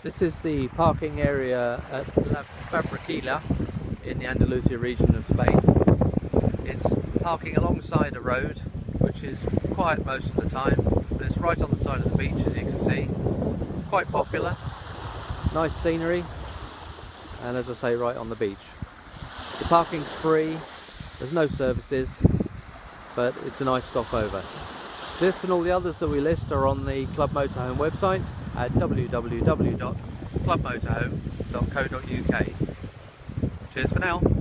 This is the parking area at La Fabriquilla in the Andalusia region of Spain. It's parking alongside a road which is quiet most of the time but it's right on the side of the beach as you can see. Quite popular, nice scenery and as I say right on the beach. The parking's free, there's no services but it's a nice stopover. This and all the others that we list are on the Club Motorhome website at www.clubmotorhome.co.uk. Cheers for now.